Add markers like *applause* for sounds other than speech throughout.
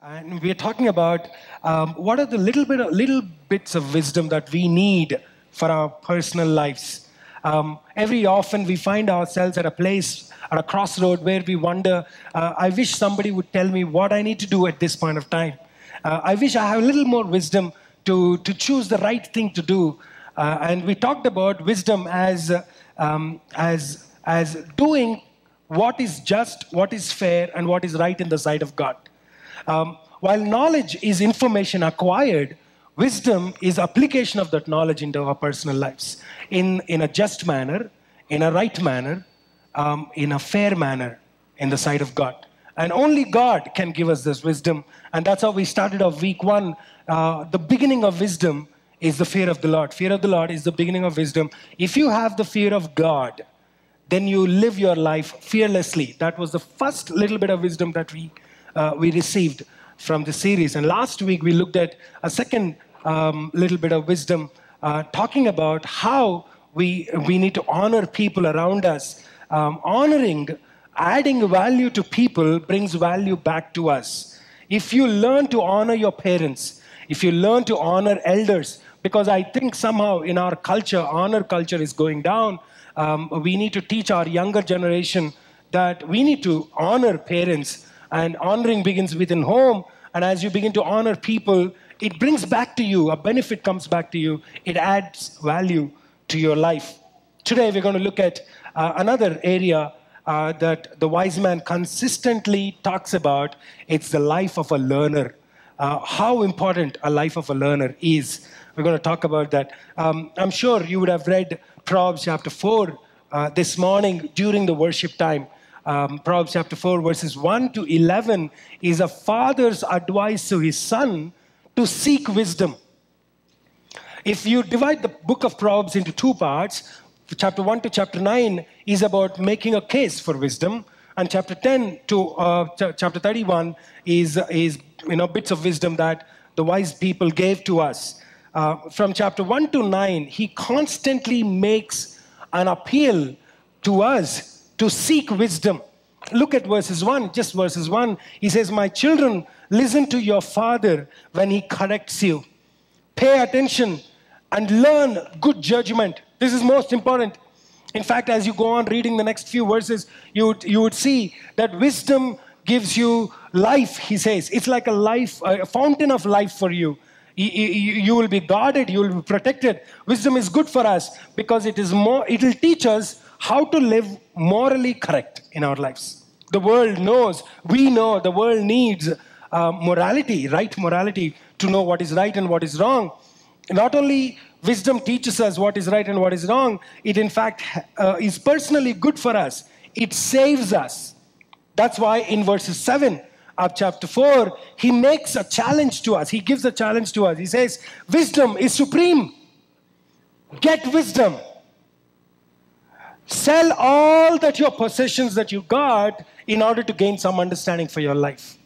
and we're talking about um, what are the little bit of, little bits of wisdom that we need for our personal lives. Um, every often we find ourselves at a place at a crossroad where we wonder, uh, I wish somebody would tell me what I need to do at this point of time. Uh, I wish I have a little more wisdom to, to choose the right thing to do. Uh, and we talked about wisdom as, uh, um, as, as doing what is just, what is fair, and what is right in the sight of God. Um, while knowledge is information acquired, wisdom is application of that knowledge into our personal lives in, in a just manner, in a right manner, um, in a fair manner in the sight of God. And only God can give us this wisdom. And that's how we started off week one. Uh, the beginning of wisdom is the fear of the Lord. Fear of the Lord is the beginning of wisdom. If you have the fear of God, then you live your life fearlessly. That was the first little bit of wisdom that we, uh, we received from the series. And last week we looked at a second um, little bit of wisdom, uh, talking about how we, we need to honor people around us. Um, honoring, adding value to people brings value back to us. If you learn to honor your parents, if you learn to honor elders, because I think somehow in our culture, honor culture is going down um, we need to teach our younger generation that we need to honor parents, and honoring begins within home. And as you begin to honor people, it brings back to you, a benefit comes back to you, it adds value to your life. Today, we're going to look at uh, another area uh, that the wise man consistently talks about it's the life of a learner. Uh, how important a life of a learner is. We're going to talk about that. Um, I'm sure you would have read Proverbs chapter 4 uh, this morning during the worship time. Um, Proverbs chapter 4, verses 1 to 11 is a father's advice to his son to seek wisdom. If you divide the book of Proverbs into two parts, chapter 1 to chapter 9 is about making a case for wisdom, and chapter 10 to uh, ch- chapter 31 is, is you know, bits of wisdom that the wise people gave to us uh, from chapter 1 to 9, he constantly makes an appeal to us to seek wisdom. Look at verses 1, just verses 1. He says, My children, listen to your father when he corrects you. Pay attention and learn good judgment. This is most important. In fact, as you go on reading the next few verses, you would, you would see that wisdom gives you life, he says. It's like a life, a fountain of life for you you will be guarded you will be protected wisdom is good for us because it is more it will teach us how to live morally correct in our lives the world knows we know the world needs uh, morality right morality to know what is right and what is wrong not only wisdom teaches us what is right and what is wrong it in fact uh, is personally good for us it saves us that's why in verses 7 of chapter 4, he makes a challenge to us. He gives a challenge to us. He says, Wisdom is supreme. Get wisdom. Sell all that your possessions that you got in order to gain some understanding for your life.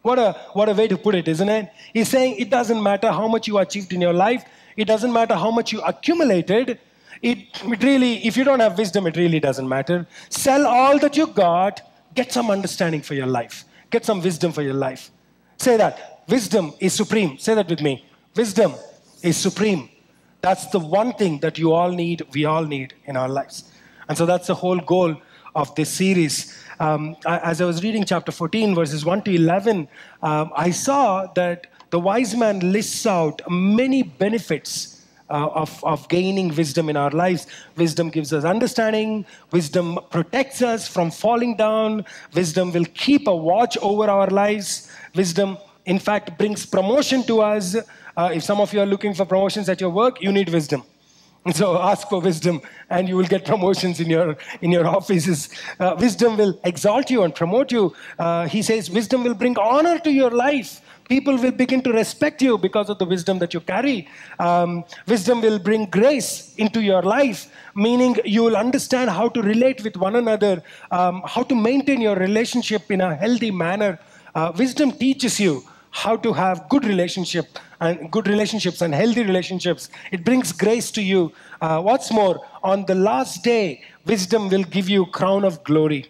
What a, what a way to put it, isn't it? He's saying it doesn't matter how much you achieved in your life, it doesn't matter how much you accumulated. It, it really, if you don't have wisdom, it really doesn't matter. Sell all that you got, get some understanding for your life. Get some wisdom for your life. Say that. Wisdom is supreme. Say that with me. Wisdom is supreme. That's the one thing that you all need, we all need in our lives. And so that's the whole goal of this series. Um, as I was reading chapter 14, verses 1 to 11, um, I saw that the wise man lists out many benefits uh, of, of gaining wisdom in our lives. Wisdom gives us understanding, wisdom protects us from falling down, wisdom will keep a watch over our lives, wisdom, in fact, brings promotion to us. Uh, if some of you are looking for promotions at your work, you need wisdom. *laughs* So ask for wisdom, and you will get promotions in your in your offices. Uh, wisdom will exalt you and promote you. Uh, he says wisdom will bring honor to your life people will begin to respect you because of the wisdom that you carry. Um, wisdom will bring grace into your life, meaning you will understand how to relate with one another, um, how to maintain your relationship in a healthy manner. Uh, wisdom teaches you how to have good relationship and good relationships and healthy relationships. It brings grace to you. Uh, what's more, on the last day, wisdom will give you crown of glory.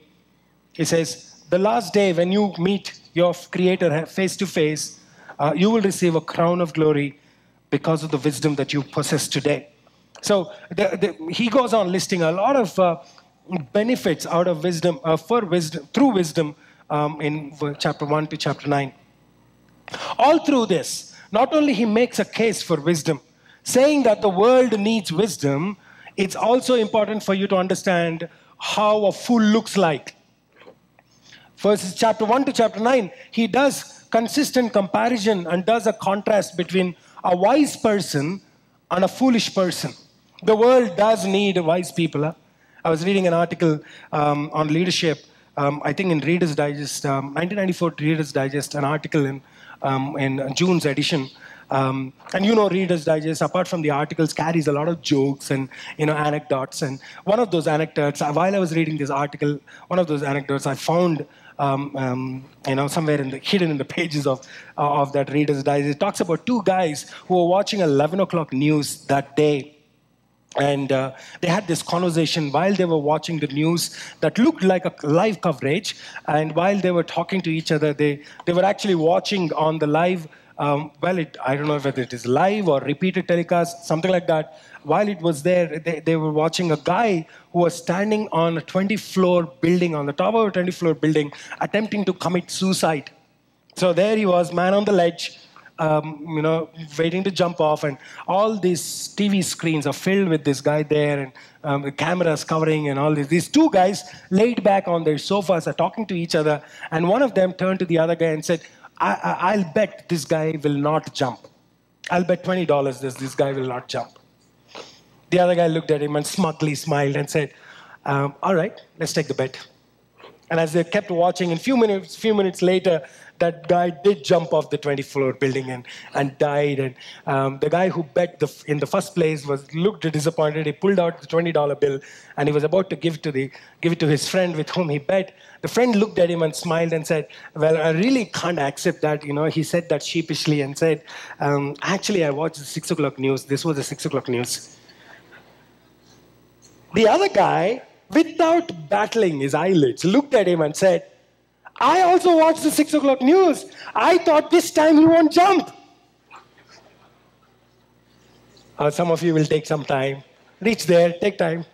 He says, the last day when you meet your Creator face to face, uh, you will receive a crown of glory because of the wisdom that you possess today. So the, the, he goes on listing a lot of uh, benefits out of wisdom, uh, for wisdom, through wisdom um, in chapter 1 to chapter 9. All through this, not only he makes a case for wisdom, saying that the world needs wisdom, it's also important for you to understand how a fool looks like. Verses chapter 1 to chapter 9, he does consistent comparison and does a contrast between a wise person and a foolish person. The world does need wise people. Huh? I was reading an article um, on leadership, um, I think in Reader's Digest, um, 1994 Reader's Digest, an article in, um, in June's edition. Um, and you know, Reader's Digest, apart from the articles, carries a lot of jokes and you know anecdotes. And one of those anecdotes, while I was reading this article, one of those anecdotes I found um, um, you know, somewhere in the, hidden in the pages of, uh, of that Reader's Digest. It talks about two guys who were watching 11 o'clock news that day. And uh, they had this conversation while they were watching the news that looked like a live coverage. And while they were talking to each other, they, they were actually watching on the live um, well, it, I don't know whether it is live or repeated telecast, something like that while it was there, they, they were watching a guy who was standing on a 20 floor building, on the top of a 20 floor building, attempting to commit suicide. So there he was, man on the ledge, um, you know, waiting to jump off, and all these TV screens are filled with this guy there, and um, the cameras covering, and all this. These two guys laid back on their sofas are talking to each other, and one of them turned to the other guy and said, I, will bet this guy will not jump. I'll bet $20 this, this guy will not jump. The other guy looked at him and smugly smiled and said, um, All right, let's take the bet. And as they kept watching, in few minutes, few minutes later, that guy did jump off the 20th floor building and, and died. And um, the guy who bet the, in the first place was looked disappointed. He pulled out the $20 bill and he was about to give, to the, give it to his friend with whom he bet. The friend looked at him and smiled and said, Well, I really can't accept that. You know, he said that sheepishly and said, um, Actually, I watched the 6 o'clock news. This was the 6 o'clock news. The other guy, without battling his eyelids, looked at him and said, I also watched the six o'clock news. I thought this time he won't jump. Uh, some of you will take some time. Reach there, take time.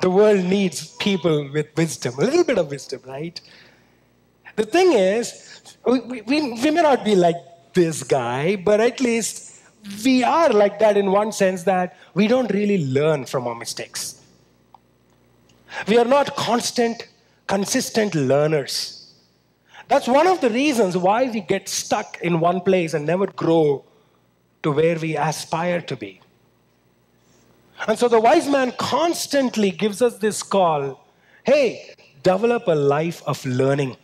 The world needs people with wisdom, a little bit of wisdom, right? The thing is, we, we, we may not be like this guy, but at least we are like that in one sense that we don't really learn from our mistakes. We are not constant, consistent learners. That's one of the reasons why we get stuck in one place and never grow to where we aspire to be. And so the wise man constantly gives us this call hey, develop a life of learning.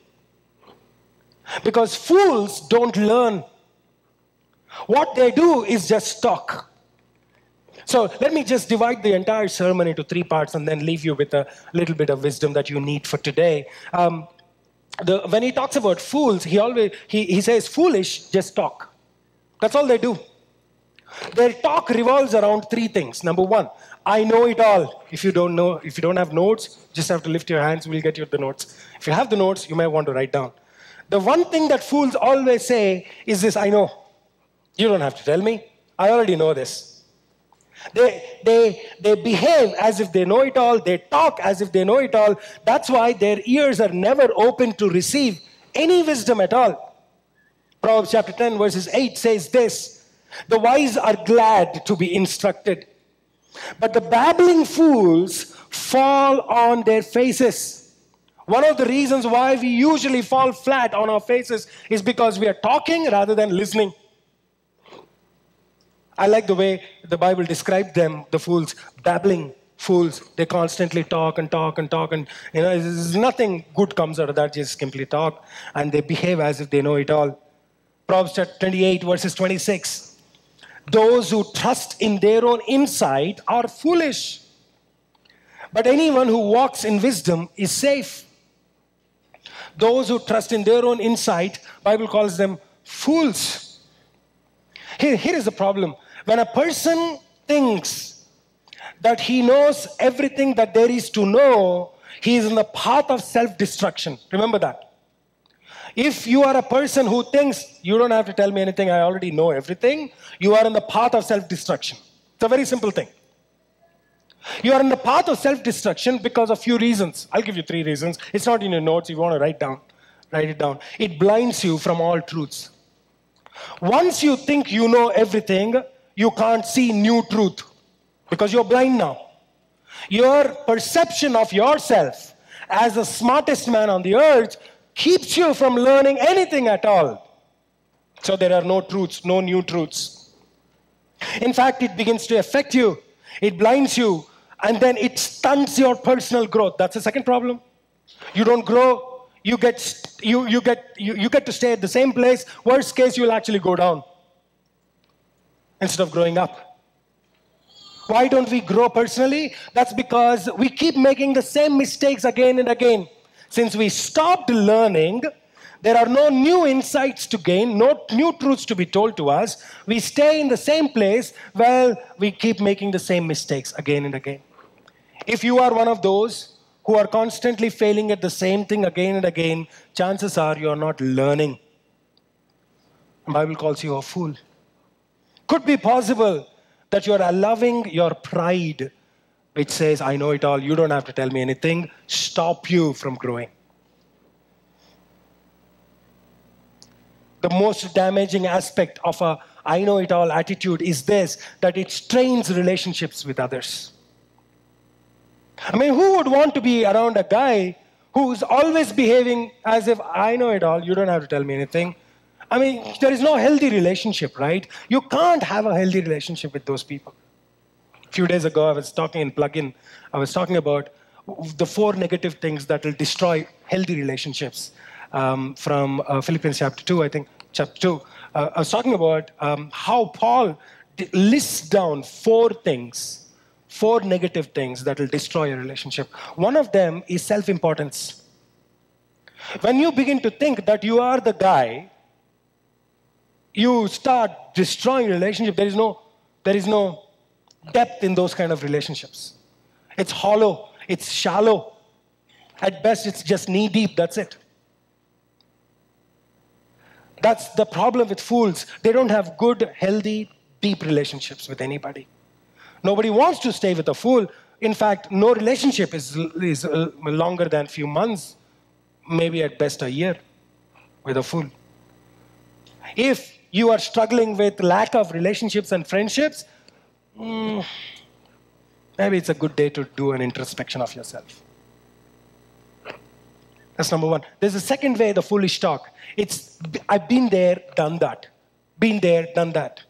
Because fools don't learn what they do is just talk. So let me just divide the entire sermon into three parts and then leave you with a little bit of wisdom that you need for today. Um, the, when he talks about fools, he always he, he says, foolish, just talk. That's all they do. Their talk revolves around three things. Number one, I know it all. If you don't know, if you don't have notes, just have to lift your hands, we'll get you the notes. If you have the notes, you may want to write down. The one thing that fools always say is this I know. You don't have to tell me. I already know this. They, they, they behave as if they know it all. They talk as if they know it all. That's why their ears are never open to receive any wisdom at all. Proverbs chapter 10, verses 8 says this The wise are glad to be instructed, but the babbling fools fall on their faces. One of the reasons why we usually fall flat on our faces is because we are talking rather than listening. I like the way the Bible described them, the fools, babbling fools. They constantly talk and talk and talk, and you know, nothing good comes out of that. Just simply talk, and they behave as if they know it all. Proverbs 28, verses 26. Those who trust in their own insight are foolish, but anyone who walks in wisdom is safe. Those who trust in their own insight, Bible calls them fools. Here, here is the problem when a person thinks that he knows everything that there is to know, he is in the path of self destruction. Remember that. If you are a person who thinks you don't have to tell me anything, I already know everything, you are in the path of self destruction. It's a very simple thing. You are in the path of self destruction because of few reasons. I'll give you three reasons. It's not in your notes, you want to write down. Write it down. It blinds you from all truths. Once you think you know everything, you can't see new truth because you're blind now. Your perception of yourself as the smartest man on the earth keeps you from learning anything at all. So there are no truths, no new truths. In fact, it begins to affect you, it blinds you, and then it stunts your personal growth. That's the second problem. You don't grow, you get, you, you, get, you, you get to stay at the same place. Worst case, you'll actually go down instead of growing up. Why don't we grow personally? That's because we keep making the same mistakes again and again. Since we stopped learning, there are no new insights to gain, no new truths to be told to us. We stay in the same place, well, we keep making the same mistakes again and again. If you are one of those who are constantly failing at the same thing again and again, chances are you are not learning. The Bible calls you a fool. Could be possible that you are allowing your pride, which says, I know it all, you don't have to tell me anything, stop you from growing. The most damaging aspect of a I know it all attitude is this that it strains relationships with others. I mean, who would want to be around a guy who's always behaving as if I know it all, you don't have to tell me anything? I mean, there is no healthy relationship, right? You can't have a healthy relationship with those people. A few days ago, I was talking in plugin, I was talking about the four negative things that will destroy healthy relationships um, from uh, Philippians chapter 2, I think, chapter 2. Uh, I was talking about um, how Paul lists down four things, four negative things that will destroy a relationship. One of them is self importance. When you begin to think that you are the guy you start destroying relationship there is no there is no depth in those kind of relationships. It's hollow it's shallow. At best it's just knee deep that's it. That's the problem with fools. They don't have good healthy deep relationships with anybody nobody wants to stay with a fool in fact no relationship is, is uh, longer than a few months maybe at best a year with a fool if you are struggling with lack of relationships and friendships, mm, maybe it's a good day to do an introspection of yourself. That's number one. There's a second way, the foolish talk. It's I've been there, done that. Been there, done that.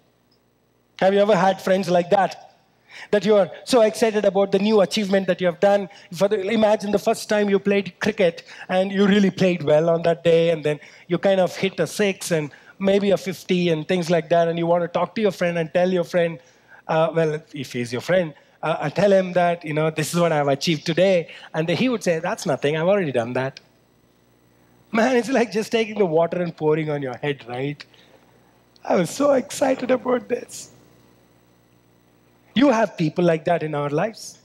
Have you ever had friends like that? That you are so excited about the new achievement that you have done. The, imagine the first time you played cricket and you really played well on that day, and then you kind of hit a six, and maybe a 50 and things like that, and you want to talk to your friend and tell your friend, uh, well, if he's your friend, uh, tell him that, you know, this is what I've achieved today. And then he would say, that's nothing, I've already done that. Man, it's like just taking the water and pouring on your head, right? I was so excited about this. You have people like that in our lives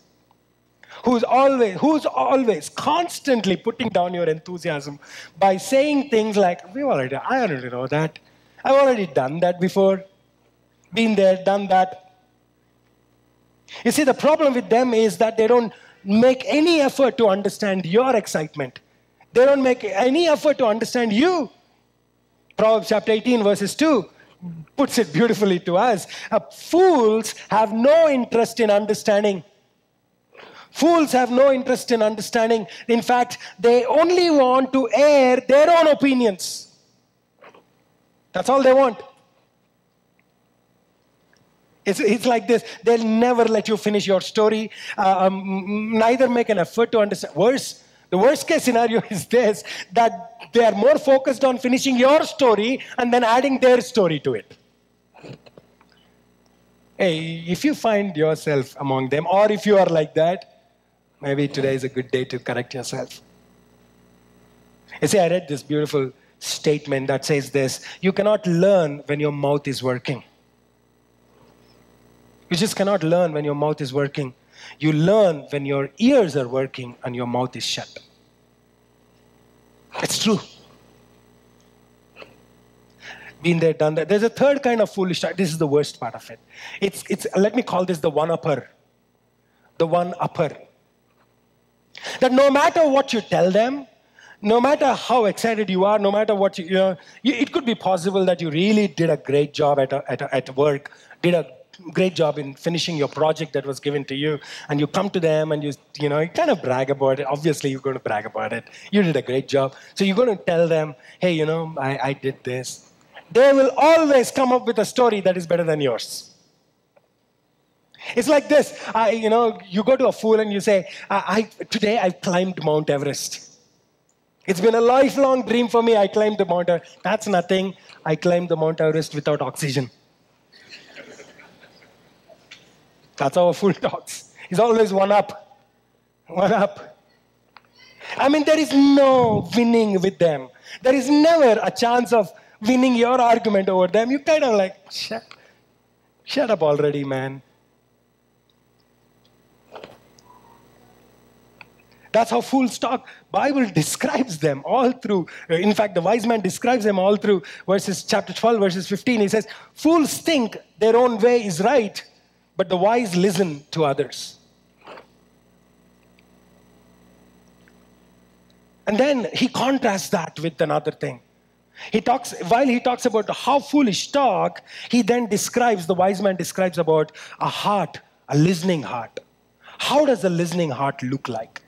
who's always, who's always constantly putting down your enthusiasm by saying things like, we already, I already know that. I've already done that before. Been there, done that. You see, the problem with them is that they don't make any effort to understand your excitement. They don't make any effort to understand you. Proverbs chapter 18, verses 2 puts it beautifully to us. Uh, fools have no interest in understanding Fools have no interest in understanding. In fact, they only want to air their own opinions. That's all they want. It's, it's like this they'll never let you finish your story, uh, um, neither make an effort to understand. Worse, the worst case scenario *laughs* is this that they are more focused on finishing your story and then adding their story to it. Hey, if you find yourself among them, or if you are like that, Maybe today is a good day to correct yourself. You see, I read this beautiful statement that says this You cannot learn when your mouth is working. You just cannot learn when your mouth is working. You learn when your ears are working and your mouth is shut. It's true. Been there, done that. There's a third kind of foolish. This is the worst part of it. It's, it's, let me call this the one upper. The one upper. That no matter what you tell them, no matter how excited you are, no matter what you, you know, you, it could be possible that you really did a great job at, a, at, a, at work, did a great job in finishing your project that was given to you, and you come to them and you, you know, you kind of brag about it. Obviously, you're going to brag about it. You did a great job. So you're going to tell them, hey, you know, I, I did this. They will always come up with a story that is better than yours. It's like this. I, you know, you go to a fool and you say, I, I today I climbed Mount Everest. It's been a lifelong dream for me. I climbed the Mount Everest. That's nothing. I climbed the Mount Everest without oxygen. That's how a fool talks. He's always one up. One up. I mean, there is no winning with them. There is never a chance of winning your argument over them. You kind of like, shut, shut up already, man. That's how fools talk. Bible describes them all through. In fact, the wise man describes them all through verses chapter 12, verses 15. He says, Fools think their own way is right, but the wise listen to others. And then he contrasts that with another thing. He talks, while he talks about how foolish talk, he then describes, the wise man describes about a heart, a listening heart. How does a listening heart look like?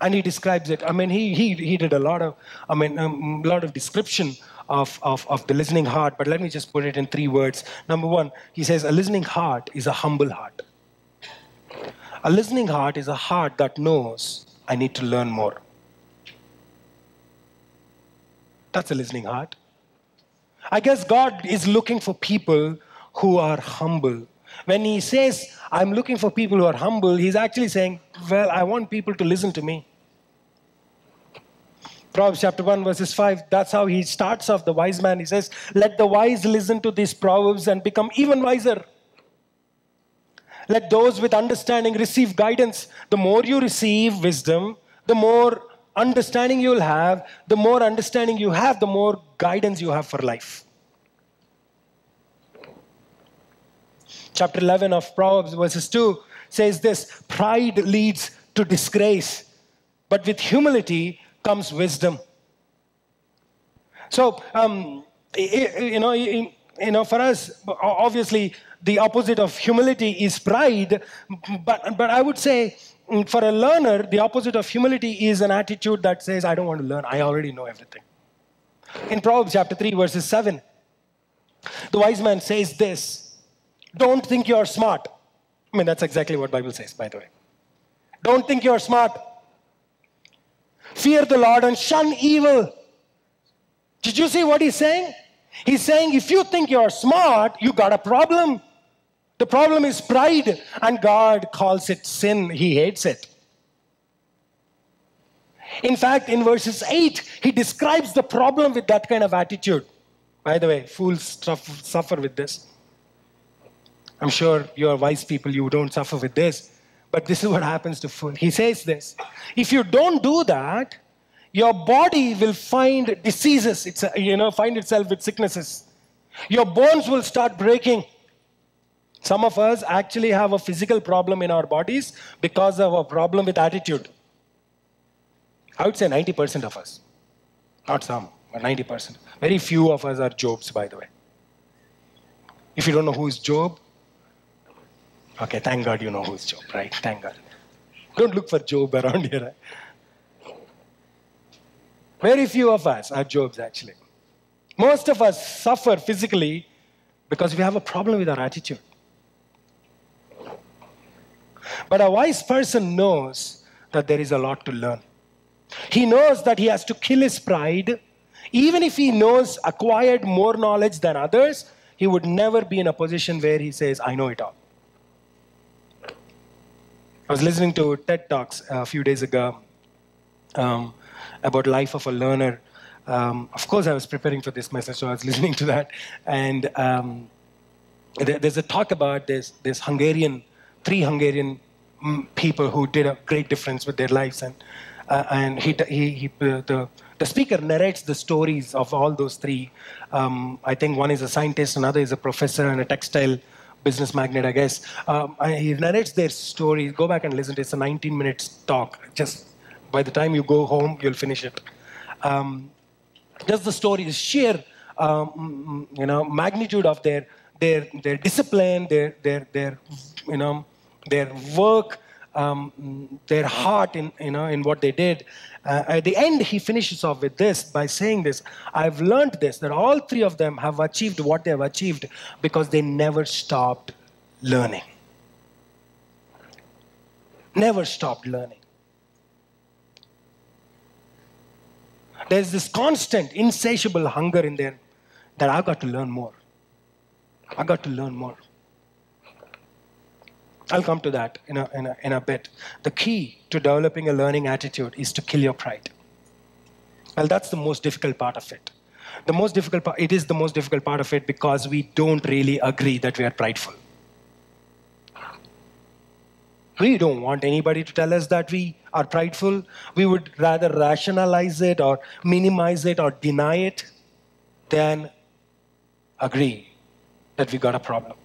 and he describes it. I mean, he, he, he did a lot of, I mean, um, a lot of description of, of, of the listening heart, but let me just put it in three words. Number one, he says, a listening heart is a humble heart. A listening heart is a heart that knows I need to learn more. That's a listening heart. I guess God is looking for people who are humble. When he says, I'm looking for people who are humble, he's actually saying, Well, I want people to listen to me. Proverbs chapter 1, verses 5, that's how he starts off the wise man. He says, Let the wise listen to these proverbs and become even wiser. Let those with understanding receive guidance. The more you receive wisdom, the more understanding you'll have. The more understanding you have, the more guidance you have for life. chapter 11 of Proverbs, verses 2 says this Pride leads to disgrace, but with humility comes wisdom. So, um, you know, you know, for us, obviously, the opposite of humility is pride. But, but I would say, mm, for a learner, the opposite of humility is an attitude that says, I don't want to learn, I already know everything. In Proverbs chapter 3, verses 7, the wise man says this don't think you're smart. I mean, that's exactly what Bible says, by the way. Don't think you're smart. Fear the Lord and shun evil. Did you see what he's saying? He's saying if you think you're smart, you got a problem. The problem is pride, and God calls it sin. He hates it. In fact, in verses 8, he describes the problem with that kind of attitude. By the way, fools suffer with this. I'm sure you're wise people, you don't suffer with this. But this is what happens to food. He says this if you don't do that, your body will find diseases, it's, you know, find itself with sicknesses. Your bones will start breaking. Some of us actually have a physical problem in our bodies because of a problem with attitude. I would say 90% of us. Not some, but 90%. Very few of us are Jobs, by the way. If you don't know who is Job, Okay, thank God you know who's Job, right? Thank God. Don't look for Job around here. Very few of us are Jobs, actually. Most of us suffer physically because we have a problem with our attitude. But a wise person knows that there is a lot to learn. He knows that he has to kill his pride. Even if he knows acquired more knowledge than others, he would never be in a position where he says, I know it all. I was listening to TED Talks a few days ago um, about life of a learner. Um, of course, I was preparing for this message, so I was *laughs* listening to that. And um, there's a talk about this, this Hungarian three Hungarian mm, people who did a great difference with their lives, and uh, and he, he, he uh, the the speaker narrates the stories of all those three. Um, I think one is a scientist, another is a professor, and a textile business magnate, I guess. Um, he narrates their stories. Go back and listen. It's a 19 minutes talk. Just by the time you go home, you'll finish it. Um, just the story, the sheer um, you know magnitude of their their their discipline, their their their you know their work, um, their heart in you know in what they did. Uh, at the end, he finishes off with this by saying this: "I've learned this that all three of them have achieved what they have achieved because they never stopped learning. Never stopped learning." There's this constant, insatiable hunger in there that I've got to learn more. I got to learn more. I'll come to that in a, in, a, in a bit. The key to developing a learning attitude is to kill your pride. Well, that's the most difficult part of it. The most difficult part, it is the most difficult part of it because we don't really agree that we are prideful. We don't want anybody to tell us that we are prideful. We would rather rationalize it or minimize it or deny it than agree that we got a problem.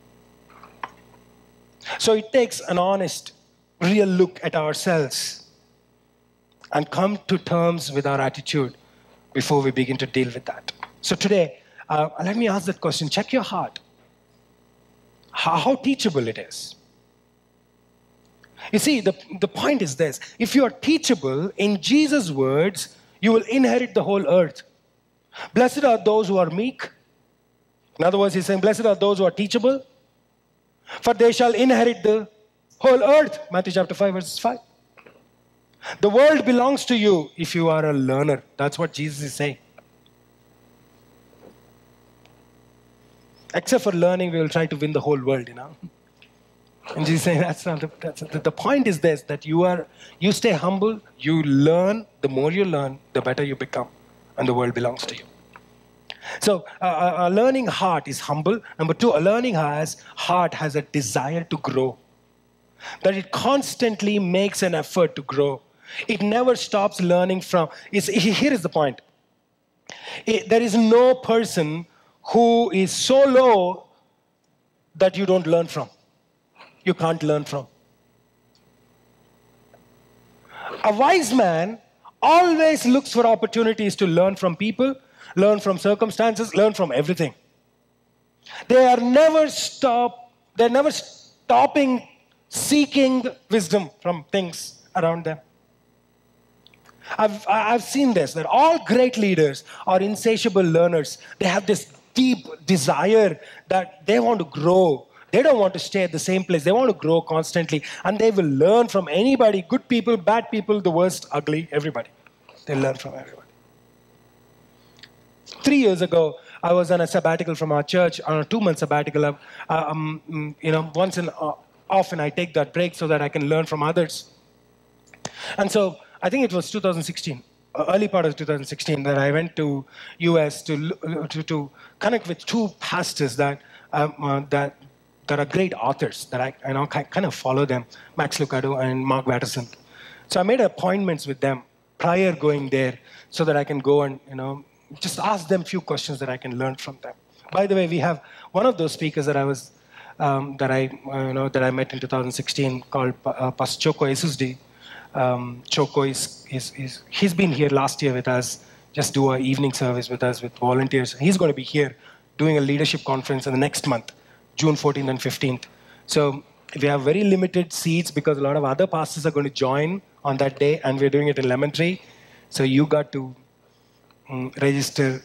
So it takes an honest, real look at ourselves and come to terms with our attitude before we begin to deal with that. So today, uh, let me ask that question check your heart. How, how teachable it is. You see, the, the point is this if you are teachable, in Jesus' words, you will inherit the whole earth. Blessed are those who are meek. In other words, he's saying, Blessed are those who are teachable, for they shall inherit the whole earth. Matthew chapter 5, verse 5. The world belongs to you if you are a learner. That's what Jesus is saying. Except for learning, we will try to win the whole world, you know. And Jesus saying that's not the, that's the, the point is this that you are you stay humble, you learn, the more you learn, the better you become, and the world belongs to you. So uh, a learning heart is humble. Number two, a learning has heart has a desire to grow. That it constantly makes an effort to grow. It never stops learning from. here is the point. It, there is no person who is so low that you don't learn from you can't learn from. A wise man always looks for opportunities to learn from people, learn from circumstances, learn from everything. They are never stop, they're never stopping seeking wisdom from things around them. I've, I've seen this that all great leaders are insatiable learners. They have this deep desire that they want to grow, they don't want to stay at the same place. They want to grow constantly. And they will learn from anybody good people, bad people, the worst, ugly, everybody. They learn from everybody. Three years ago, I was on a sabbatical from our church, on a two month sabbatical. Uh, um, mm, you know, once uh, often I take that break so that I can learn from others. And so I think it was 2016 uh, early part of 2016 that I went to US to to, to connect with two pastors that um, uh, that there are great authors that I, I know kind of follow them, Max Lucado and Mark Batterson. So I made appointments with them prior going there so that I can go and you know just ask them few questions that I can learn from them. By the way, we have one of those speakers that I was um, that I uh, you know that I met in 2016 called uh, Pastor Choco Isusdi. Um, Choco is, is, is he's been here last year with us, just do an evening service with us with volunteers. He's going to be here doing a leadership conference in the next month. June 14th and 15th. So we have very limited seats because a lot of other pastors are going to join on that day, and we're doing it in Lemon Tree. So you got to register.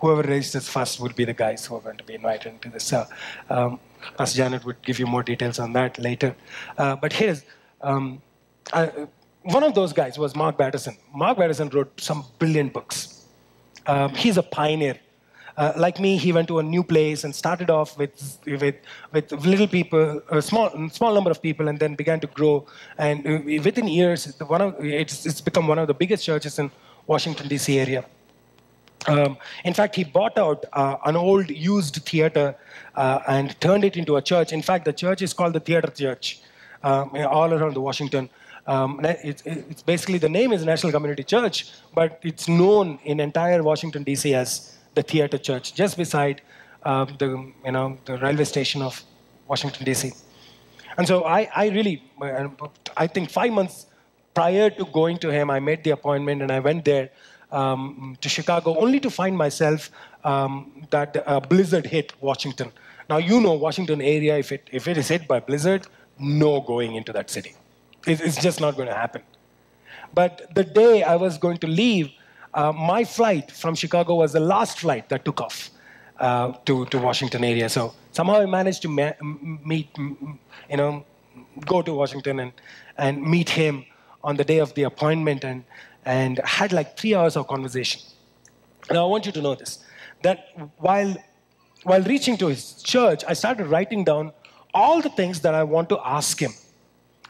Whoever registers first would be the guys who are going to be invited into this. Uh, um, Pastor Janet would give you more details on that later. Uh, but here's um, I, one of those guys was Mark Batterson. Mark Batterson wrote some brilliant books. Um, he's a pioneer uh, like me, he went to a new place and started off with, with, with little people, a small, small number of people, and then began to grow. And uh, within years, one of, it's, it's become one of the biggest churches in Washington, D.C. area. Um, in fact, he bought out uh, an old used theater uh, and turned it into a church. In fact, the church is called the Theater Church. um, all around the Washington. Um, it's, it's basically the name is National Community Church, but it's known in entire Washington D.C. as the Theater Church, just beside uh, the you know the railway station of Washington D.C. And so I, I really, I think five months prior to going to him, I made the appointment and I went there um, to Chicago only to find myself um, that a blizzard hit Washington. Now, you know, Washington area, if it, if it is hit by blizzard, no going into that city. It, it's just not going to happen. But the day I was going to leave, uh, my flight from Chicago was the last flight that took off uh, to, to Washington area. So somehow I managed to meet, you know, go to Washington and, and meet him on the day of the appointment and, and had like three hours of conversation. Now, I want you to know this that while, while reaching to his church, I started writing down all the things that I want to ask him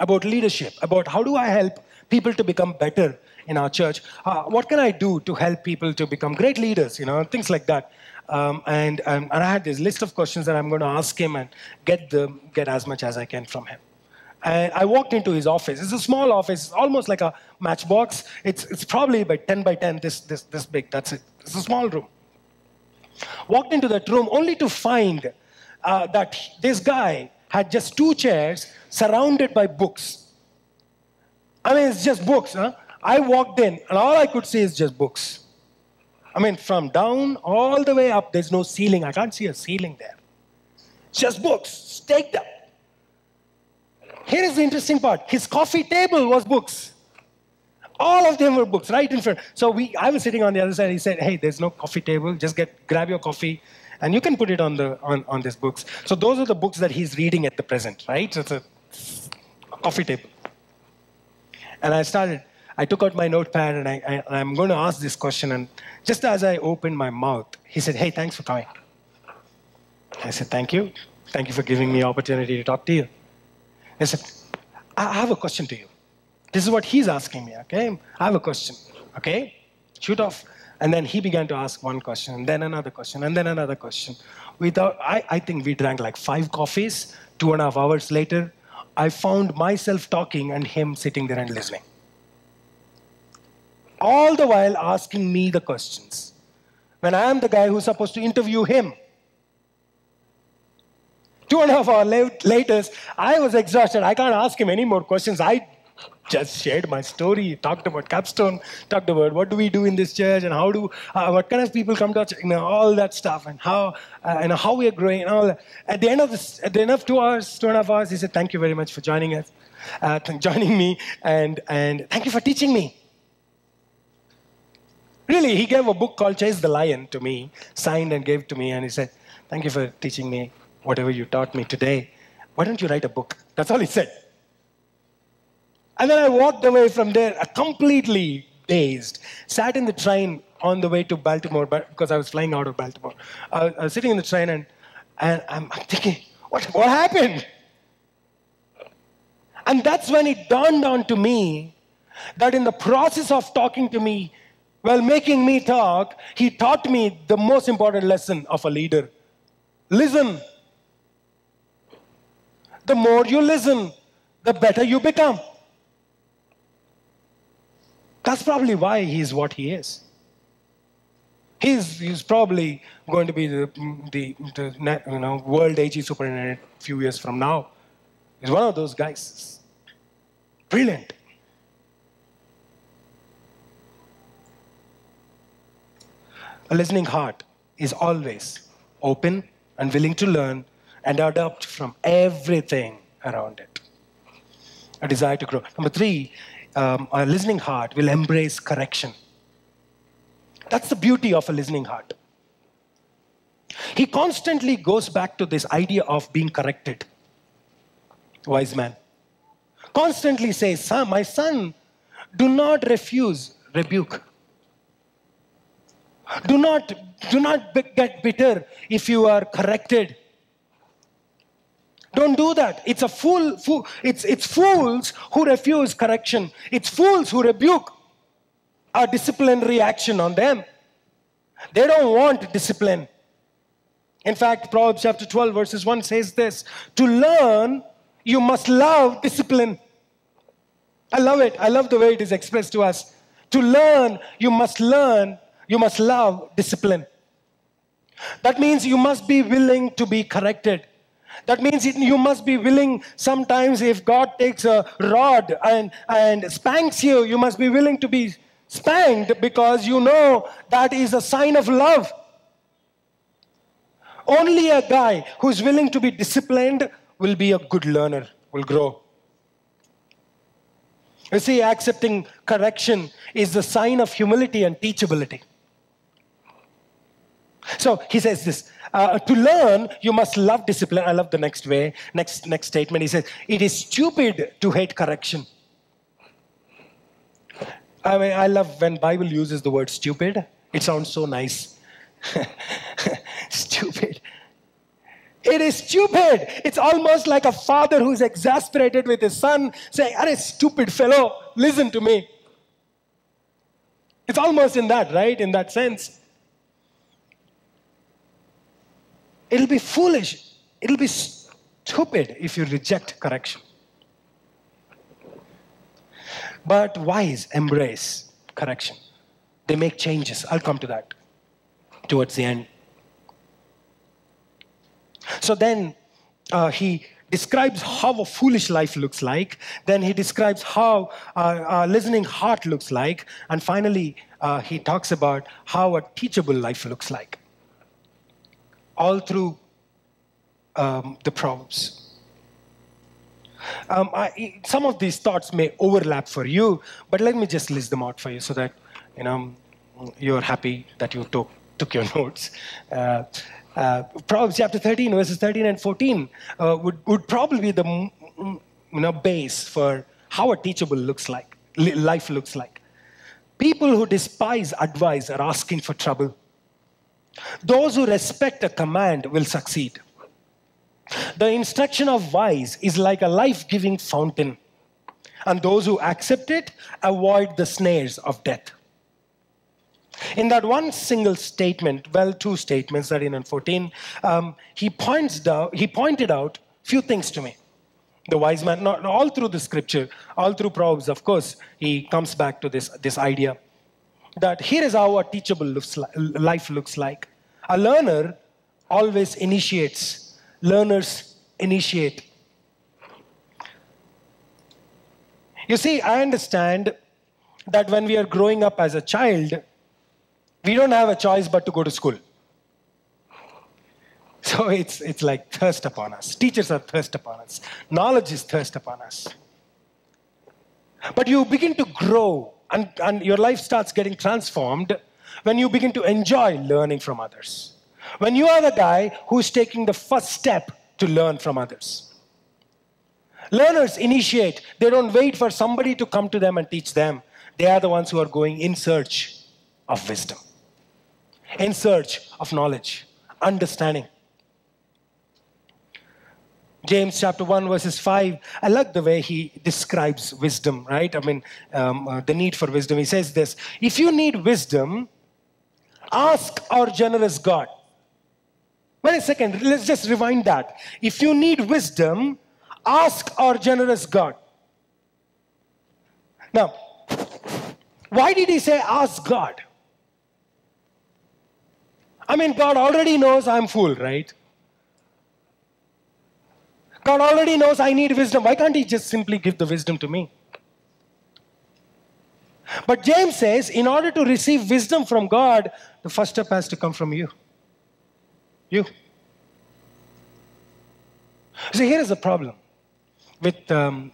about leadership, about how do I help people to become better in our church? Uh, what can I do to help people to become great leaders? You know, things like that. Um, and, um, and I had this list of questions that I'm going to ask him and get, the, get as much as I can from him. And I walked into his office. It's a small office, almost like a matchbox. It's, it's probably by 10 by 10, this, this, this big. That's it. It's a small room. Walked into that room only to find uh, that this guy had just two chairs surrounded by books. I mean, it's just books. Huh? I walked in, and all I could see is just books. I mean, from down all the way up, there's no ceiling. I can't see a ceiling there. Just books, staked up. Here is the interesting part. His coffee table was books. All of them were books right in front. So we, I was sitting on the other side. He said, "Hey, there's no coffee table. Just get grab your coffee, and you can put it on the on, on this books." So those are the books that he's reading at the present, right? So it's a coffee table. And I started. I took out my notepad and, I, I, am going to ask this question. And just as I opened my mouth, he said, "Hey, thanks for coming." I said, "Thank you. Thank you for giving me opportunity to talk to you." I said, I have a question to you. This is what he's asking me, okay? I have a question, okay? Shoot off. And then he began to ask one question, and then another question, and then another question. Without, I, I think we drank like five coffees. Two and a half hours later, I found myself talking and him sitting there and listening. All the while asking me the questions. When I am the guy who's supposed to interview him. Two and a half hours later, I was exhausted. I can't ask him any more questions. I just shared my story, talked about Capstone, talked about what do we do in this church and how do, uh, what kind of people come to church, you know, all that stuff and how, uh, and how we are growing and all that. At the end of this, at the end of two hours, two and a half hours, he said, thank you very much for joining us, uh, joining me, and, and thank you for teaching me. Really, he gave a book called Chase the Lion to me, signed and gave to me, and he said, thank you for teaching me whatever you taught me today, why don't you write a book? That's all he said. And then I walked away from there uh, completely dazed, sat in the train on the way to Baltimore because I was flying out of Baltimore. I was sitting in the train and, and I'm thinking, what, what happened? And that's when it dawned on to me that in the process of talking to me, while making me talk, he taught me the most important lesson of a leader listen the more you listen, the better you become. That's probably why he's what he is. He's, he's probably going to be the, the, the you know, world AG superintendent a few years from now. He's one of those guys. Brilliant. A listening heart is always open and willing to learn and adopt from everything around it. A desire to grow. Number three, um, a listening heart will embrace correction. That's the beauty of a listening heart. He constantly goes back to this idea of being corrected. Wise man. Constantly says, son, My son, do not refuse rebuke. Do not, do not get bitter if you are corrected. Don't do that. It's a fool, fool it's, it's fools who refuse correction. It's fools who rebuke a disciplinary action on them. They don't want discipline. In fact, Proverbs chapter 12, verses 1 says this To learn you must love discipline. I love it. I love the way it is expressed to us. To learn, you must learn, you must love discipline. That means you must be willing to be corrected. That means you must be willing sometimes if God takes a rod and, and spanks you, you must be willing to be spanked because you know that is a sign of love. Only a guy who's willing to be disciplined will be a good learner, will grow. You see, accepting correction is the sign of humility and teachability. So he says this uh, to learn, you must love discipline. I love the next way, next, next statement. He says, It is stupid to hate correction. I mean, I love when Bible uses the word stupid. It sounds so nice. *laughs* stupid. It is stupid. It's almost like a father who's exasperated with his son saying, Are a stupid fellow, listen to me. It's almost in that, right? In that sense. It'll be foolish. It'll be stupid if you reject correction. But wise embrace correction. They make changes. I'll come to that towards the end. So then uh, he describes how a foolish life looks like. Then he describes how a, a listening heart looks like. And finally, uh, he talks about how a teachable life looks like. All through um, the Proverbs. Um, I, some of these thoughts may overlap for you, but let me just list them out for you so that you know you're happy that you took, took your *laughs* notes. Uh, uh, Proverbs chapter 13, verses 13 and 14 uh, would, would probably be the you know, base for how a teachable looks like, life looks like. People who despise advice are asking for trouble. Those who respect a command will succeed. The instruction of wise is like a life giving fountain, and those who accept it avoid the snares of death. In that one single statement, well, two statements, 13 and 14, um, he, points down, he pointed out a few things to me. The wise man, not all through the scripture, all through Proverbs, of course, he comes back to this, this idea that here is how a teachable looks like, life looks like. A learner always initiates, learners initiate. You see, I understand that when we are growing up as a child, we don't have a choice but to go to school. *laughs* So it's, it's like thirst upon us. Teachers are thirst upon us. Knowledge is thirst upon us. But you begin to grow and, and your life starts getting transformed when you begin to enjoy learning from others. When you are the guy who's taking the first step to learn from others. Learners initiate, they don't wait for somebody to come to them and teach them. They are the ones who are going in search of wisdom in search of knowledge, understanding. James chapter 1, verses 5. I like the way he describes wisdom, right? I mean, um, uh, the need for wisdom. He says this If you need wisdom, ask our generous God. Wait a second, let's just rewind that. If you need wisdom, ask our generous God. Now, why did he say ask God? I mean, God already knows I'm fool, right? God already knows I need wisdom. Why can't He just simply give the wisdom to me? But James says, in order to receive wisdom from God, the first step has to come from you. You. So here is the problem with, um,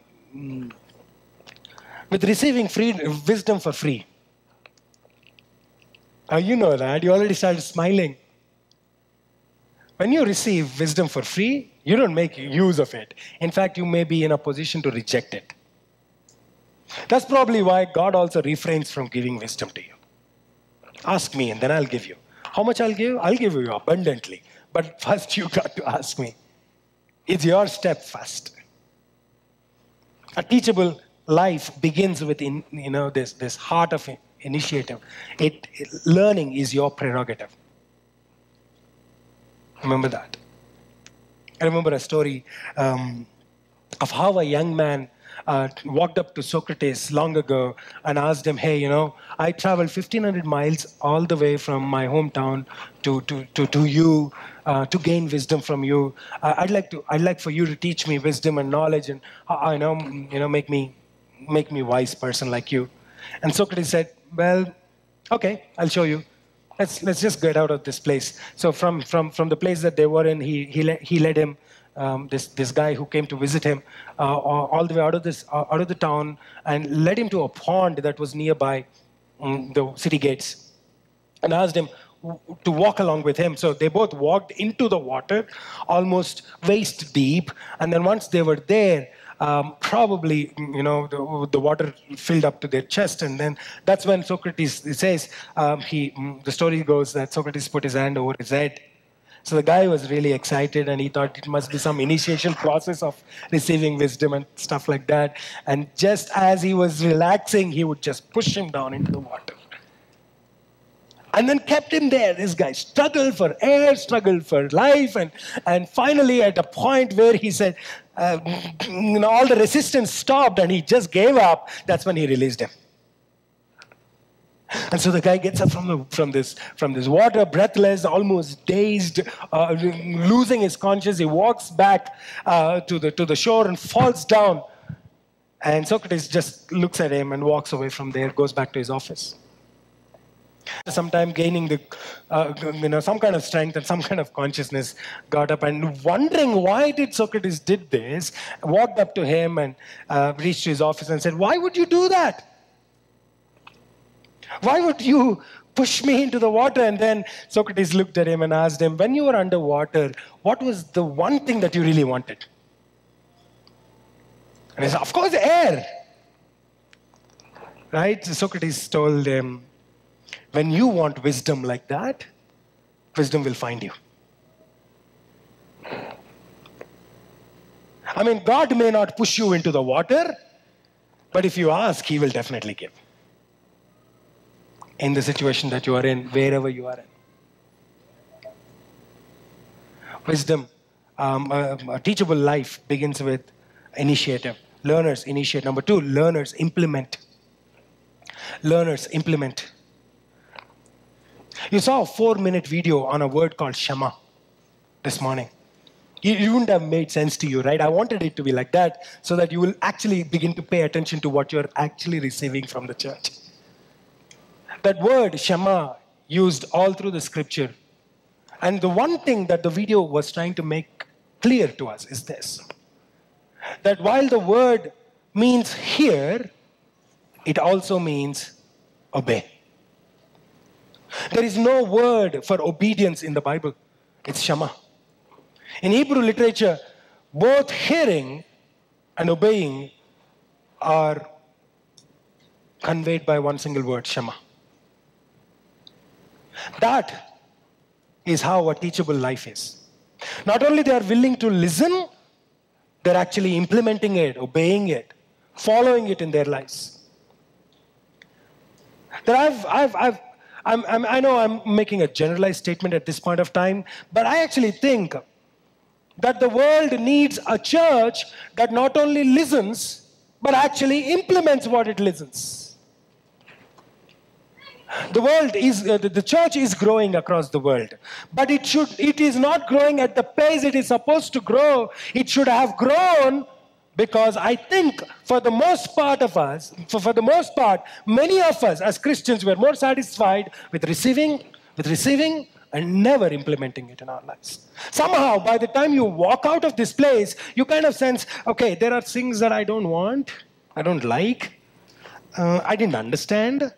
with receiving free wisdom for free. Uh, you know that. You already started smiling. When you receive wisdom for free, you don't make use of it. In fact, you may be in a position to reject it. That's probably why God also refrains from giving wisdom to you. Ask me, and then I'll give you. How much I'll give? I'll give you abundantly. But *laughs* first, you got to ask me. It's your step first. A teachable life begins with in, you know this, this heart of initiative. It, it, learning is your prerogative. Remember that. I remember a story. Um, of how a young man uh, walked up to Socrates long ago and asked him, Hey, you know, I traveled 1500 miles all the way from my hometown to, to, to, to you uh, to gain wisdom from you. Uh, I'd, like to, I'd like for you to teach me wisdom and knowledge and, uh, you, know, you know, make me, make me wise person like you. And Socrates said, Well, okay, I'll show you. Let's, let's just get out of this place. So from, from, from the place that they were in, he, he, le- he led him um, this, this guy who came to visit him uh, all the way out of, this, uh, out of the town and led him to a pond that was nearby um, the city gates and asked him to walk along with him. So they both walked into the water, almost waist deep. And then once they were there, um, probably you know the, the, water filled up to their chest, and then that's when Socrates says um, he. Mm, the story goes that Socrates put his hand over his head so the guy was really excited and he thought it must be some initiation process of receiving wisdom and stuff like that. And just as he was relaxing, he would just push him down into the water. And then kept him there. This guy struggled for air, struggled for life, and, and finally, at a point where he said, uh, *clears throat* all the resistance stopped and he just gave up, that's when he released him. And so the guy gets up from, the, from, this, from this water, breathless, almost dazed, uh, losing his conscience. He walks back uh, to, the, to the shore and falls down. And Socrates just looks at him and walks away from there, goes back to his office. Sometime gaining the, uh, you know, some kind of strength and some kind of consciousness, got up and wondering why did Socrates did this, walked up to him and uh, reached his office and said, "Why would you do that?" Why would you push me into the water? And then Socrates looked at him and asked him, When you were underwater, what was the one thing that you really wanted? And he said, Of course, air. Right? Socrates told him, When you want wisdom like that, wisdom will find you. I mean, God may not push you into the water, but if you ask, He will definitely give in the situation that you are in, wherever you are in. Wisdom, um, a, a teachable life begins with initiative. Learners initiate. Number two, learners implement. Learners implement. You saw a four minute video on a word called Shema this morning. It wouldn't have made sense to you, right? I wanted it to be like that so that you will actually begin to pay attention to what you're actually receiving from the church. That word, Shema, used all through the scripture. And the one thing that the video was trying to make clear to us is this that while the word means hear, it also means obey. There is no word for obedience in the Bible, it's Shema. In Hebrew literature, both hearing and obeying are conveyed by one single word, Shema. That is how a teachable life is. Not only they are willing to listen, they're actually implementing it, obeying it, following it in their lives. That I've, I've, I've, I'm, I'm, i know I'm making a generalized statement at this point of time, but I actually think that the world needs a church that not only listens, but actually implements what it listens. The world is, uh, the church is growing across the world, but it should, it is not growing at the pace it is supposed to grow. It should have grown because I think for the most part of us, for, for the most part, many of us as Christians were more satisfied with receiving, with receiving and never implementing it in our lives. Somehow, by the time you walk out of this place, you kind of sense, okay, there are things that I don't want, I don't like, uh, I didn't understand,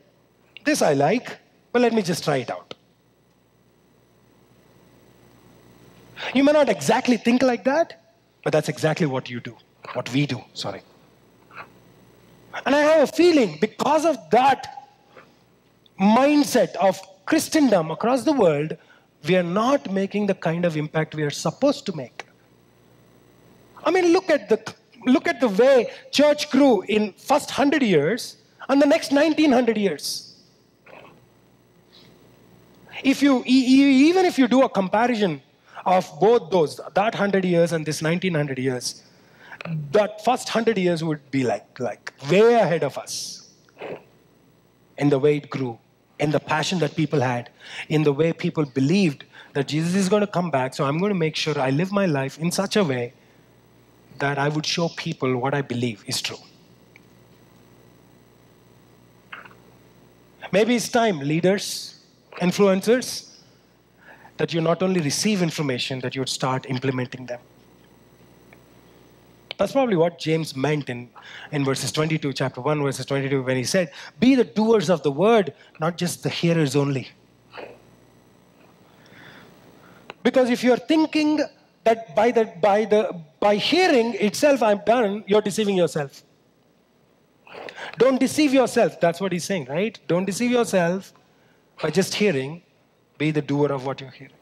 this I like, but let me just try it out. You may not exactly think like that, but that's exactly what you do, what we do, sorry. And I have a feeling because of that mindset of Christendom across the world, we are not making the kind of impact we are supposed to make. I mean, look at the look at the way church grew in first 100 years and the next 1900 years if you even if you do a comparison of both those that 100 years and this 1900 years that first hundred years would be like, like way ahead of us in the way it grew, in the passion that people had, in the way people believed that Jesus is going to come back. So I'm going to make sure I live my life in such a way that I would show people what I believe is true. Maybe it's time, leaders, influencers, that you not only receive information, that you would start implementing them. That's probably what James meant in, in verses 22, chapter 1, verses 22, when he said, Be the doers of the word, not just the hearers only. Because if you're thinking that by, the, by, the, by hearing itself I'm done, you're deceiving yourself. Don't deceive yourself. That's what he's saying, right? Don't deceive yourself by just hearing. Be the doer of what you're hearing.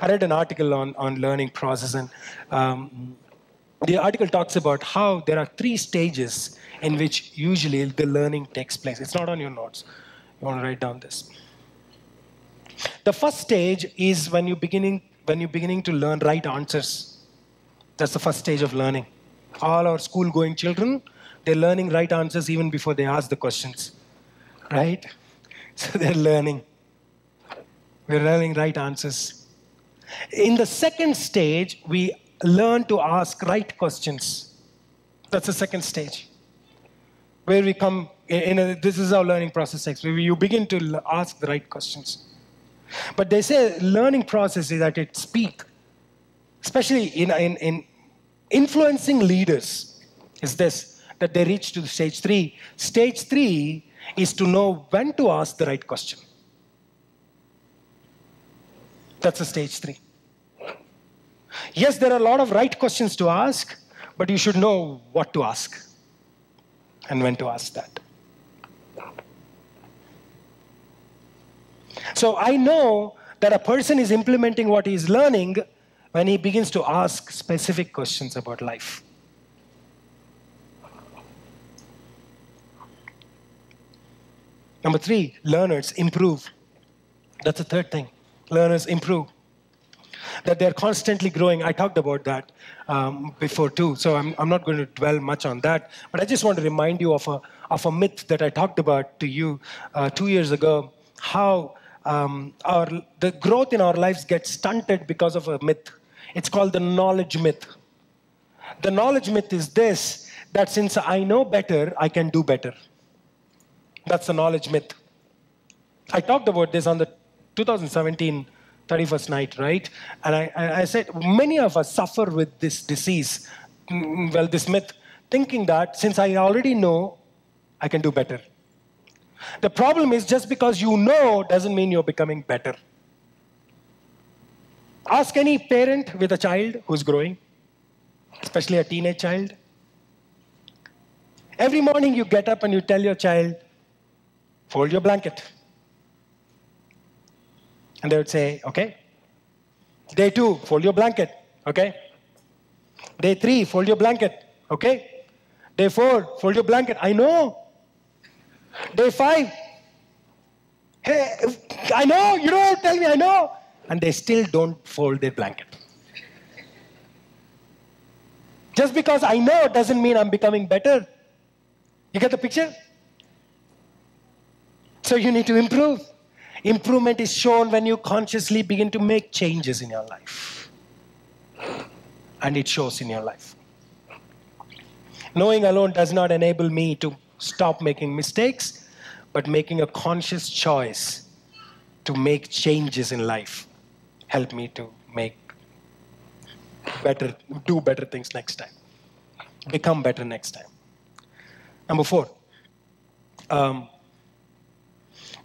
I read an article on, on learning process, and um, the article talks about how there are three stages in which usually the learning takes place. It's not on your notes. You want to write down this. The first stage is when you're beginning when you're beginning to learn right answers. That's the first stage of learning. All our school going children, they're learning right answers even before they ask the questions. Right? *laughs* So they're learning. We're learning right answers. In the second stage, we learn to ask right questions. That's the second stage. Where we come, in a, this is our learning process, where you begin to ask the right questions. But they say learning process is at its peak, especially in, in, in influencing leaders, is this that they reach to stage three. Stage three is to know when to ask the right question. That's a stage three. Yes, there are a lot of right questions to ask, but you should know what to ask and when to ask that. So I know that a person is implementing what he is learning when he begins to ask specific questions about life. Number three, learners improve. That's the third thing. Learners improve. That they're constantly growing. I talked about that um, before too, so I'm, I'm not going to dwell much on that. But I just want to remind you of a, of a myth that I talked about to you uh, two years ago how um, our, the growth in our lives gets stunted because of a myth. It's called the knowledge myth. The knowledge myth is this that since I know better, I can do better. That's the knowledge myth. I talked about this on the 2017 31st night, right? And I, I said, many of us suffer with this disease, mm, well, this myth, thinking that since I already know, I can do better. The problem is just because you know doesn't mean you're becoming better. Ask any parent with a child who's growing, especially a teenage child. Every morning you get up and you tell your child, fold your blanket. And they would say, okay. Day two, fold your blanket, okay. Day three, fold your blanket, okay. Day four, fold your blanket. I know. Day five, hey, I know, you don't tell me, I know. And they still don't fold their blanket. Just because I know doesn't mean I'm becoming better. You get the picture? So you need to improve. Improvement is shown when you consciously begin to make changes in your life. And it shows in your life. Knowing alone does not enable me to stop making mistakes, but making a conscious choice to make changes in life help me to make better, do better things next time, become better next time. Number four. Um,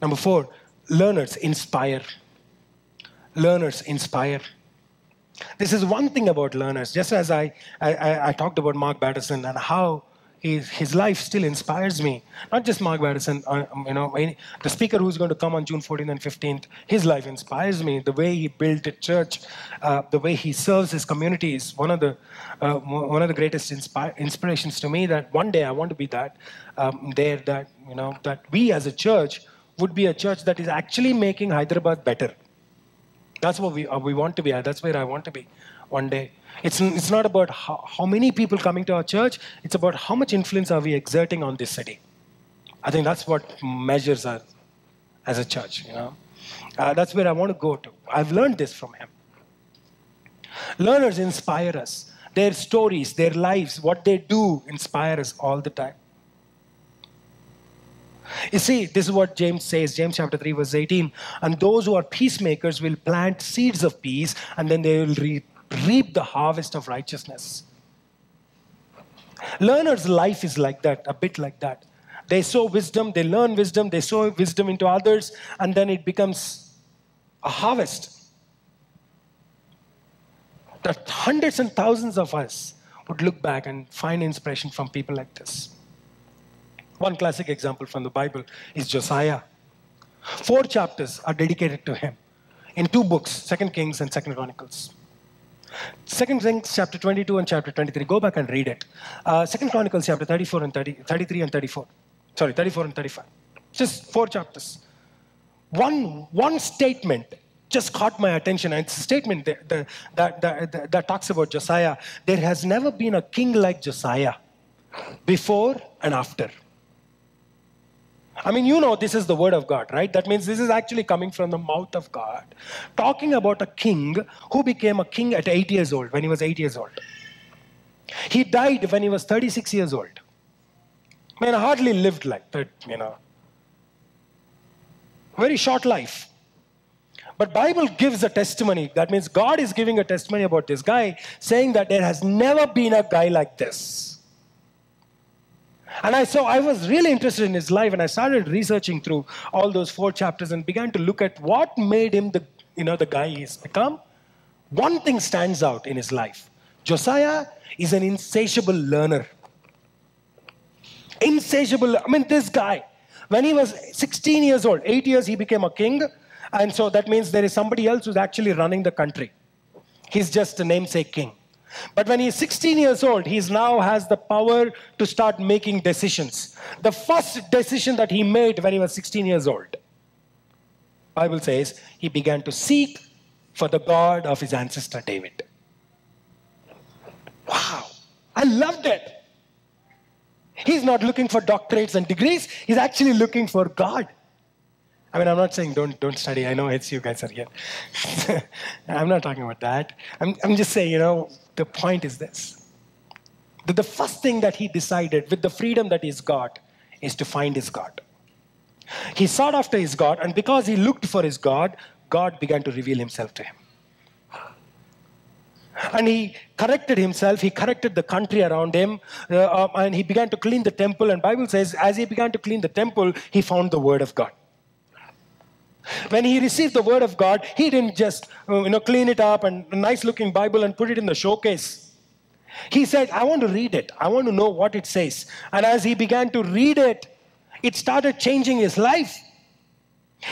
number four, learners inspire. Learners inspire. This is one thing about learners. Just as I, I, I talked about Mark Batterson and how his, his life still inspires me. Not just Mark Batterson, uh, um, you know, the speaker who's going to come on June 14th and 15th, his life inspires me. The way he built a church, uh, the way he serves his community is one of the, uh, one of the greatest inspi- inspirations to me that one day I want to be that, um, there that, you know, that we as a church would be a church that is actually making Hyderabad better. That's what we, uh, we want to be at. That's where I want to be. one day. It's, it's not about how, how many people coming to our church, it's about how much influence are we exerting on this city. I think that's what measures us as a church, you know. Uh, that's where I want to go to. I've learned this from him. Learners inspire us. Their stories, their lives, what they do inspire us all the time. You see, this is what James says, James chapter 3, verse 18. And those who are peacemakers will plant seeds of peace, and then they will reap, reap the harvest of righteousness. Learners' life is like that, a bit like that. They sow wisdom, they learn wisdom, they sow wisdom into others, and then it becomes a harvest. That hundreds and thousands of us would look back and find inspiration from people like this. One classic example from the Bible is Josiah. Four chapters are dedicated to him in two books, Second Kings and Second Chronicles. Second Kings chapter 22 and chapter 23. Go back and read it. Uh, Second Chronicles chapter 34 and 30, 33 and 34. Sorry, 34 and 35. Just four chapters. One, one statement just caught my attention. And it's a statement that, that, that, that talks about Josiah. There has never been a king like Josiah before and after. I mean, you know, this is the word of God, right? That means this is actually coming from the mouth of God, talking about a king who became a king at eight years old, when he was eight years old. He died when he was 36 years old. I mean, hardly lived like that, you know. Very short life. But Bible gives a testimony. That means God is giving a testimony about this guy, saying that there has never been a guy like this. And I saw I was really interested in his life, and I started researching through all those four chapters and began to look at what made him the you know the guy he's become. One thing stands out in his life. Josiah is an insatiable learner. Insatiable. I mean, this guy, when he was 16 years old, eight years, he became a king. And so that means there is somebody else who's actually running the country. He's just a namesake king. But when he's 16 years old, he now has the power to start making decisions. The first decision that he made when he was 16 years old, Bible says, he began to seek for the God of his ancestor David. Wow, I loved it. He's not looking for doctorates and degrees, he's actually looking for God. I mean, I'm not saying don't, don't study. I know it's you guys are here. *laughs* I'm not talking about that. I'm, I'm just saying, you know, the point is this that the first thing that he decided with the freedom that he's got is to find his God. He sought after his God, and because he looked for his God, God began to reveal himself to him. And he corrected himself, he corrected the country around him, uh, um, and he began to clean the temple. And Bible says, as he began to clean the temple, he found the word of God. When he received the word of God, he didn't just uh, you know, clean it up and a nice looking Bible and put it in the showcase. He said, I want to read it. I want to know what it says. And as he began to read it, it started changing his life.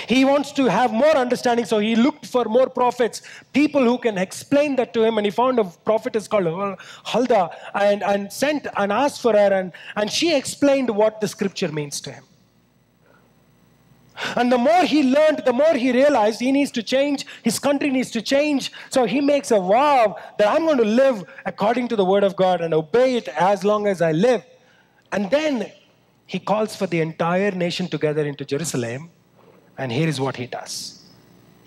He wants to have more understanding, so he looked for more prophets, people who can explain that to him. And he found a prophetess called Huldah and, and sent and asked for her, and, and she explained what the scripture means to him. And the more he learned, the more he realized he needs to change, his country needs to change. So he makes a vow that I'm going to live according to the word of God and obey it as long as I live. And then he calls for the entire nation together into Jerusalem. And here is what he does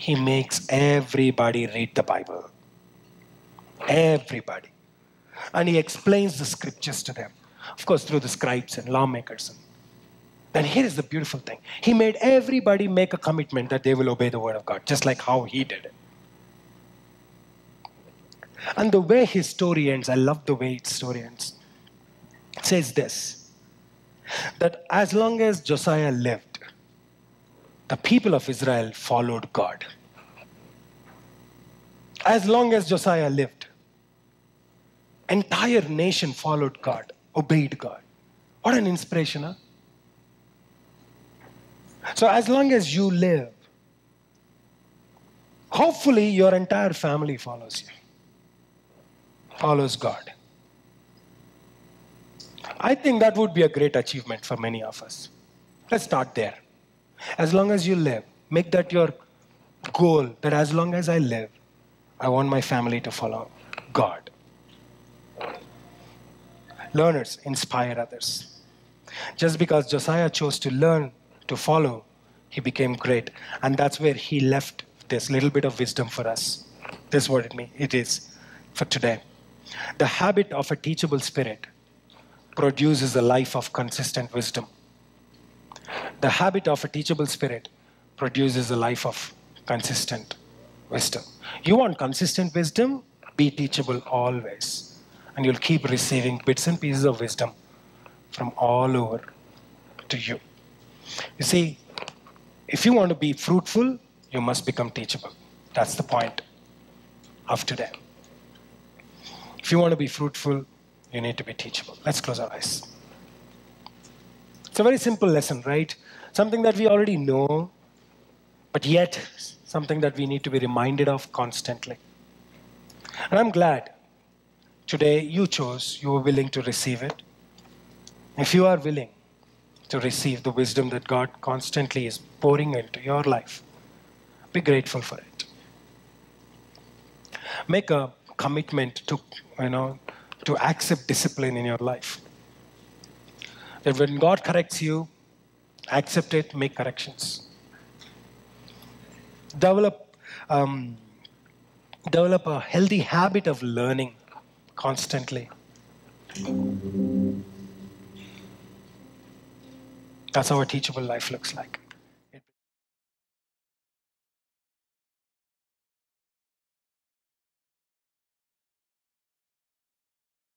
he makes everybody read the Bible. Everybody. And he explains the scriptures to them. Of course, through the scribes and lawmakers and then here is the beautiful thing. He made everybody make a commitment that they will obey the word of God, just like how he did it. And the way his story ends, I love the way his story ends. It says this that as long as Josiah lived, the people of Israel followed God. As long as Josiah lived, entire nation followed God, obeyed God. What an inspiration, huh? So, as long as you live, hopefully your entire family follows you, follows God. I think that would be a great achievement for many of us. Let's start there. As long as you live, make that your goal that as long as I live, I want my family to follow God. Learners inspire others. Just because Josiah chose to learn to follow, he became great. And that's where he left this little bit of wisdom for us. This is what it means. It is for today. The habit of a teachable spirit produces a life of consistent wisdom. The habit of a teachable spirit produces a life of consistent wisdom. You want consistent wisdom? Be teachable always. And you'll keep receiving bits and pieces of wisdom from all over to you. You see, if you want to be fruitful, you must become teachable. That's the point of today. If you want to be fruitful, you need to be teachable. Let's close our eyes. It's a very simple lesson, right? Something that we already know, but yet something that we need to be reminded of constantly. And I'm glad today you chose, you were willing to receive it. If you are willing to receive the wisdom that God constantly is pouring into your life, be grateful for it. Make a commitment to, you know, to accept discipline in your life. That when God corrects you, accept it, make corrections. Develop, um, develop a healthy habit of learning constantly. That's how a teachable life looks like.